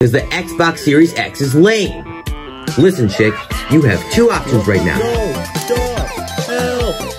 because the Xbox Series X is lame. Listen, chick, you have two options right now. No! Stop! Help!